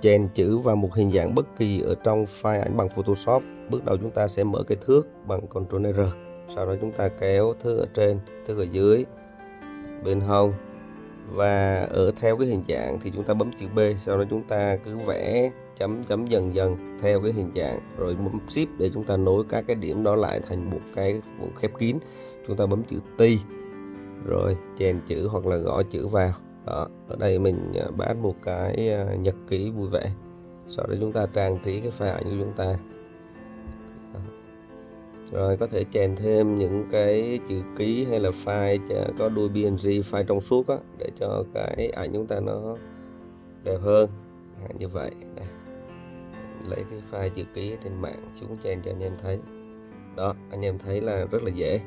chèn chữ vào một hình dạng bất kỳ ở trong file ảnh bằng Photoshop. Bước đầu chúng ta sẽ mở cái thước bằng Ctrl R, sau đó chúng ta kéo thước ở trên, thước ở dưới, bên hông. Và ở theo cái hình dạng thì chúng ta bấm chữ B, sau đó chúng ta cứ vẽ chấm chấm dần dần theo cái hình dạng. Rồi bấm shift để chúng ta nối các cái điểm đó lại thành một cái vùng khép kín. Chúng ta bấm chữ T, rồi chèn chữ hoặc là gõ chữ vào đó ở đây mình à, bán một cái à, nhật ký vui vẻ. Sau đó chúng ta trang trí cái file ảnh của chúng ta. Rồi có thể chèn thêm những cái chữ ký hay là file có đuôi png file trong suốt á, để cho cái ảnh chúng ta nó đẹp hơn. Như vậy đây. lấy cái file chữ ký trên mạng xuống chèn cho anh em thấy. Đó anh em thấy là rất là dễ.